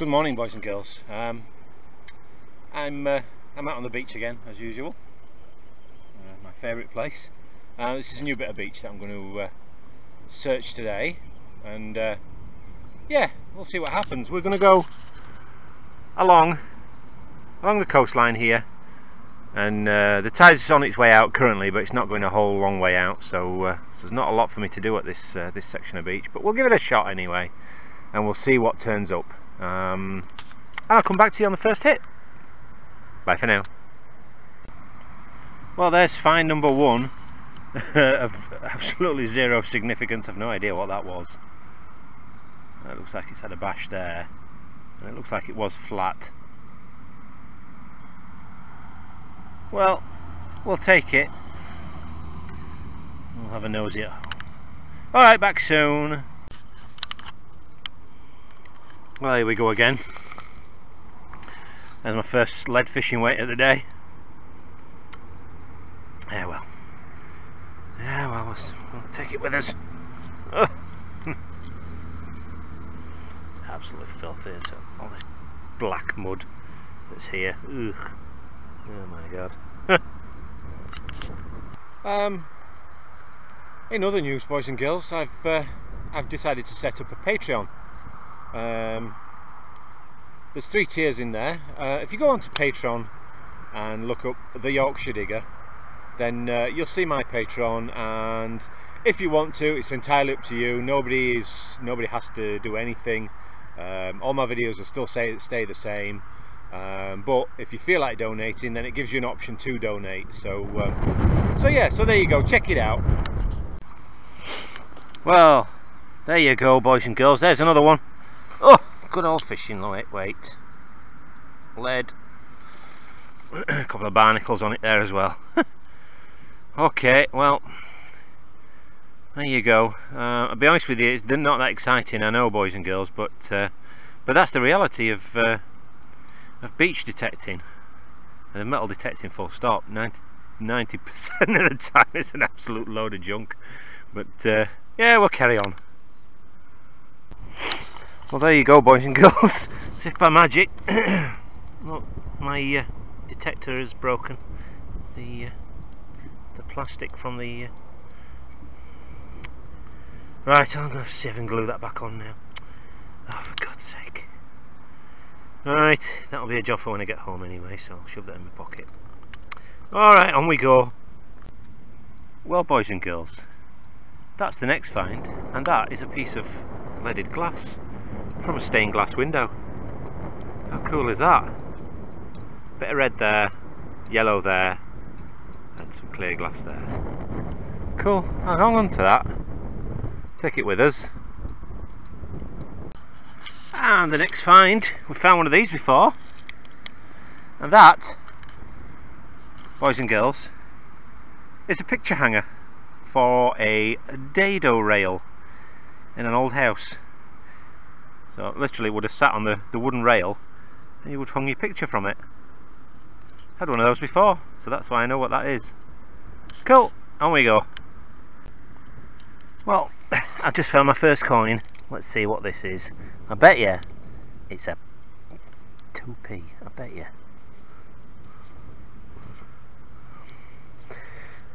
Good morning, boys and girls. Um, I'm uh, I'm out on the beach again, as usual. Uh, my favourite place. Uh, this is a new bit of beach that I'm going to uh, search today, and uh, yeah, we'll see what happens. We're going to go along along the coastline here, and uh, the tide's on its way out currently, but it's not going a whole long way out, so, so there's not a lot for me to do at this this section of beach. But we'll give it a shot anyway, and we'll see what turns up. Um, I'll come back to you on the first hit. Bye for now. Well, there's find number one of absolutely zero significance. I've no idea what that was. It looks like it's had a bash there, and it looks like it was flat. Well, we'll take it. We'll have a nosy Alright, back soon. Well, here we go again. There's my first lead fishing weight of the day. Yeah, well. Yeah, well, we'll, we'll take it with us. It's absolutely filthy. It's all this black mud that's here. Ugh. Oh my god. um, in other news, boys and girls, I've uh, I've decided to set up a Patreon. Um, there's three tiers in there. Uh, if you go onto Patreon and look up the Yorkshire Digger, then uh, you'll see my Patreon. And if you want to, it's entirely up to you. Nobody is nobody has to do anything. Um, all my videos will still say stay the same. Um, but if you feel like donating, then it gives you an option to donate. So, um, so yeah. So there you go. Check it out. Well, there you go, boys and girls. There's another one. Good old fishing lightweight. Lead. a couple of barnacles on it there as well. okay, well, there you go. Uh, I'll be honest with you, it's not that exciting, I know, boys and girls, but uh, but that's the reality of uh, of beach detecting and metal detecting full stop. 90% of the time it's an absolute load of junk. But uh, yeah, we'll carry on. Well, there you go, boys and girls. As if by magic, look, my uh, detector is broken. The uh, the plastic from the. Uh... Right, I'm going to I can glue that back on now. Oh, for God's sake. Right, that'll be a job for when I get home anyway, so I'll shove that in my pocket. Alright, on we go. Well, boys and girls, that's the next find, and that is a piece of leaded glass from a stained glass window. How cool is that? Bit of red there, yellow there, and some clear glass there. Cool, I'll hang on to that. Take it with us. And the next find, we found one of these before. And that, boys and girls, is a picture hanger for a dado rail in an old house. So literally would have sat on the, the wooden rail and you would have hung your picture from it. Had one of those before, so that's why I know what that is. Cool, on we go. Well, I've just found my first coin. Let's see what this is. I bet you it's a 2p. I bet you.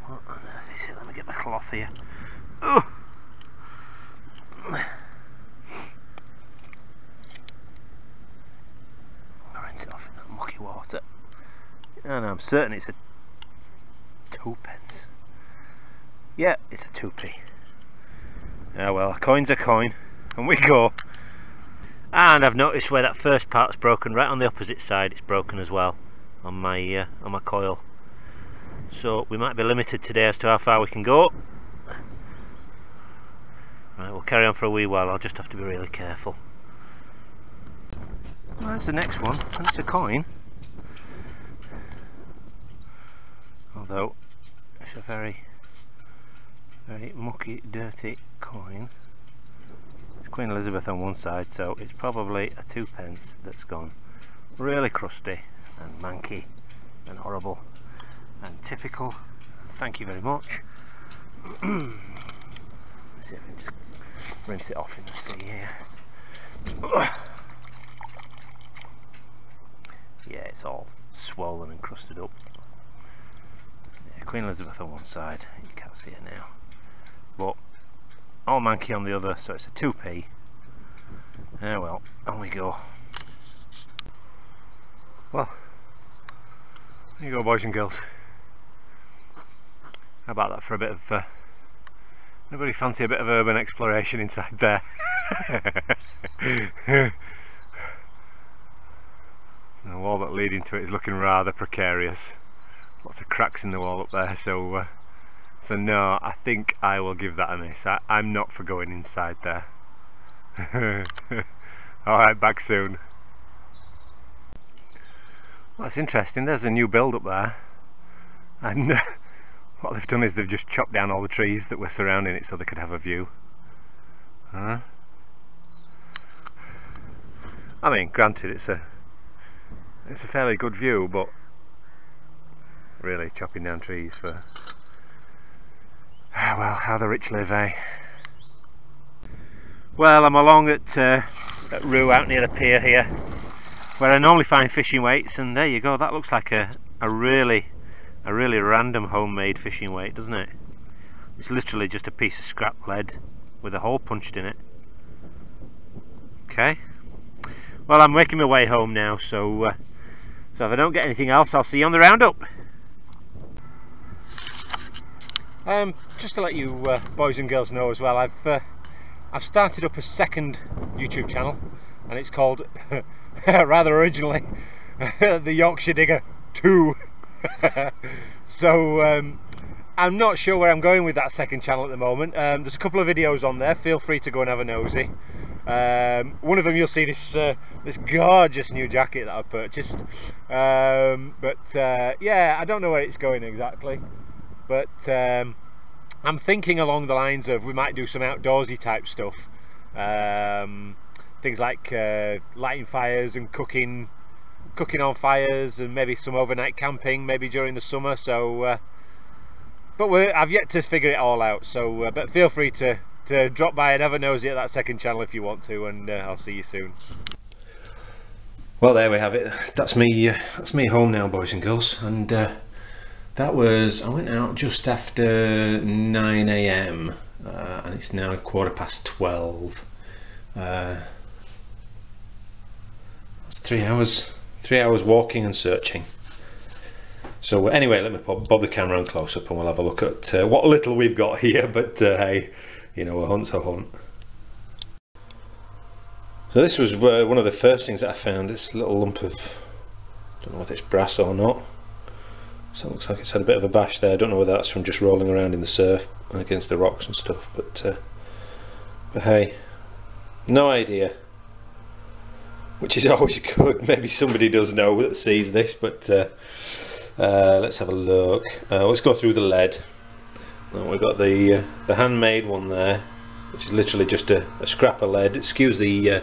What on earth is it? Let me get my cloth here. Rinse it off in that mucky water. And I'm certain it's a two pence. Yeah, it's a 2p. Yeah, well, a coin's a coin. And we go. And I've noticed where that first part's broken right on the opposite side it's broken as well on my uh, on my coil. So we might be limited today as to how far we can go. Right we'll carry on for a wee while. I'll just have to be really careful. Well, that's the next one. And it's a coin although it's a very very mucky dirty coin. It's Queen Elizabeth on one side so it's probably a two pence that's gone. Really crusty and manky and horrible and typical. Thank you very much. Let's see if I can just rinse it off in the sea here. Yeah, it's all swollen and crusted up. Queen Elizabeth on one side, you can't see it now. But all manky on the other, so it's a 2p. Yeah, well, on we go. Well, there you go, boys and girls. How about that for a bit of. Uh, anybody fancy a bit of urban exploration inside there? the wall that leading to it is looking rather precarious. Lots of cracks in the wall up there, so. Uh, so no, I think I will give that a miss. I, I'm not for going inside there. Alright, back soon. Well, that's interesting. There's a new build up there. And uh, what they've done is they've just chopped down all the trees that were surrounding it so they could have a view. Huh? I mean, granted, it's a it's a fairly good view, but really chopping down trees for ah, well, how the rich live, eh? Well, I'm along at, uh, at Rue out near the pier here, where I normally find fishing weights, and there you go. That looks like a a really a really random homemade fishing weight, doesn't it? It's literally just a piece of scrap lead with a hole punched in it. Okay. Well, I'm making my way home now, so uh, so if I don't get anything else, I'll see you on the roundup. Um, just to let you uh, boys and girls know as well, I've uh, I've started up a second YouTube channel and it's called, rather originally, the Yorkshire Digger 2. so um, I'm not sure where I'm going with that second channel at the moment. Um, there's a couple of videos on there, feel free to go and have a nosy. Um, one of them you'll see this uh, this gorgeous new jacket that I've purchased. Um, but uh, yeah, I don't know where it's going exactly. But um, I'm thinking along the lines of we might do some outdoorsy type stuff. Um, things like uh, lighting fires and cooking cooking on fires and maybe some overnight camping maybe during the summer. So uh, but I've yet to figure it all out. So uh, but feel free to, to drop by and have a nosy at that second channel if you want to and uh, I'll see you soon. Well there we have it. That's me uh, that's me home now boys and girls. And uh, that was I went out just after 9 a.m. Uh, and it's now quarter past 12 uh, it's three hours three hours walking and searching. So anyway let me pop, bob the camera on close up and we'll have a look at uh, what little we've got here but uh, hey you know a hunt's a hunt. So this was uh, one of the first things that I found this little lump of I don't know if it's brass or not so it looks like it's had a bit of a bash there. I don't know whether that's from just rolling around in the surf and against the rocks and stuff, but uh, but hey, no idea. Which is always good. Maybe somebody does know that sees this, but uh, uh, let's have a look. Uh, let's go through the lead. we've got the uh, the handmade one there, which is literally just a, a scrap of lead. Excuse the, uh,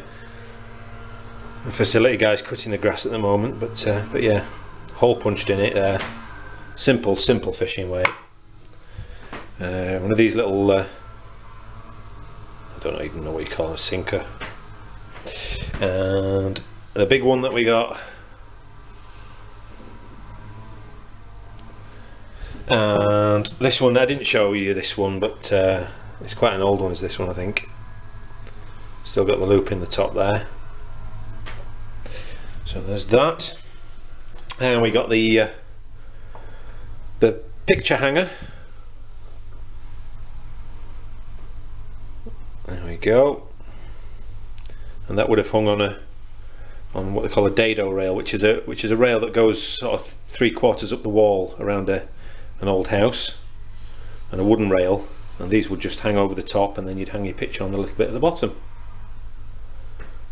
facility guys cutting the grass at the moment, but but yeah, hole punched in it there simple simple fishing weight uh, one of these little uh, I don't even know what you call a sinker. And the big one that we got. And this one I didn't show you this one but uh, it's quite an old one is this one I think. Still got the loop in the top there. So there's that. And we got the uh, the picture hanger. There we go. And that would have hung on a on what they call a dado rail which is a which is a rail that goes sort of three quarters up the wall around a an old house and a wooden rail. And these would just hang over the top and then you'd hang your picture on the little bit at the bottom.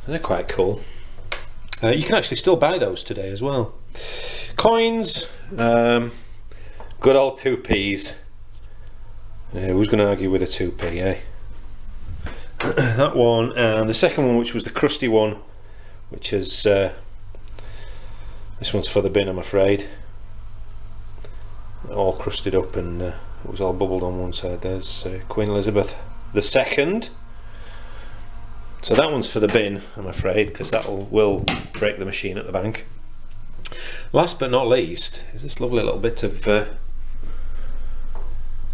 They're quite cool. Uh, you can actually still buy those today as well. Coins um, Good old 2p's. Uh, who's going to argue with a 2p, eh? that one, and the second one, which was the crusty one, which is... Uh, this one's for the bin, I'm afraid. All crusted up and uh, it was all bubbled on one side. There's uh, Queen Elizabeth the second. So that one's for the bin, I'm afraid, because that will, will break the machine at the bank. Last but not least is this lovely little bit of uh,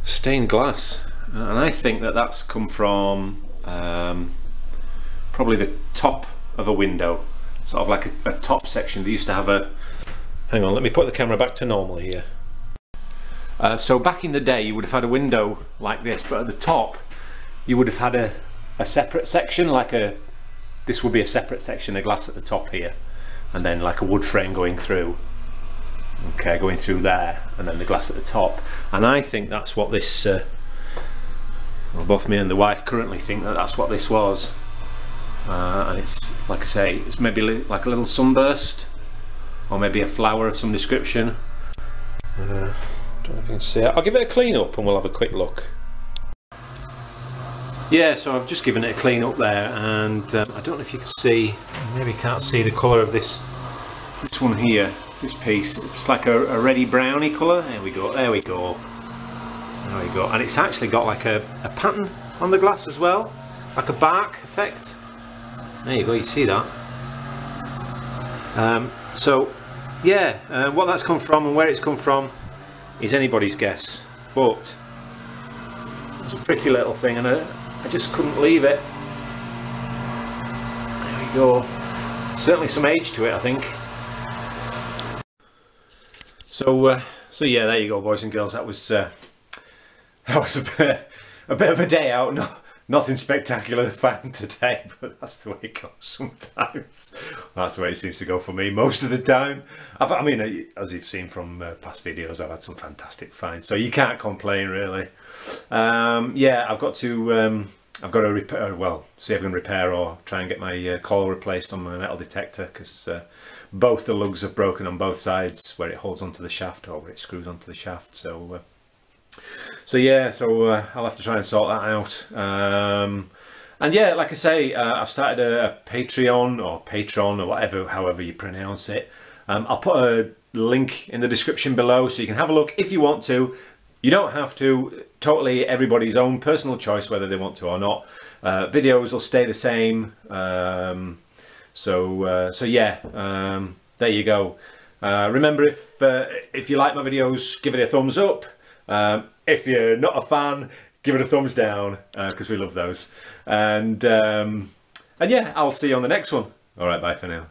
stained glass. And I think that that's come from um, probably the top of a window, sort of like a, a top section. They used to have a... Hang on, let me put the camera back to normal here. Uh, so back in the day you would have had a window like this, but at the top you would have had a, a separate section, like a... This would be a separate section of glass at the top here, and then like a wood frame going through okay going through there and then the glass at the top. And I think that's what this uh, well, both me and the wife currently think that that's what this was. Uh, and it's like I say it's maybe like a little sunburst or maybe a flower of some description. Uh, don't know if you can see it. I'll give it a clean up and we'll have a quick look. Yeah so I've just given it a clean up there and um, I don't know if you can see maybe you can't see the colour of this this one here this piece. It's like a, a ready browny colour. There we go, there we go. There we go. And it's actually got like a, a pattern on the glass as well. Like a bark effect. There you go, you see that. Um, so, yeah, uh, what that's come from and where it's come from is anybody's guess. But, it's a pretty little thing and I, I just couldn't leave it. There we go. Certainly some age to it, I think. So, uh, so yeah, there you go, boys and girls. That was uh, that was a bit, a bit of a day out. No, nothing spectacular found today, but that's the way it goes sometimes. That's the way it seems to go for me most of the time. I've, i mean, as you've seen from uh, past videos, I've had some fantastic finds, so you can't complain really. Um, yeah, I've got to. Um, I've got to repair, well, see if I can repair or try and get my uh, coil replaced on my metal detector because uh, both the lugs have broken on both sides where it holds onto the shaft or where it screws onto the shaft so uh, so yeah so uh, I'll have to try and sort that out. Um, and yeah like I say uh, I've started a, a, Patreon or Patron or whatever however you pronounce it. Um, I'll put a link in the description below so you can have a look if you want to you don't have to totally everybody's own personal choice whether they want to or not uh, videos will stay the same um, so uh, so yeah, um, there you go. Uh, remember, if uh, if you like my videos, give it a thumbs up. Um, if you're not a fan, give it a thumbs down because uh, we love those. And um, and yeah, I'll see you on the next one. All right, bye for now.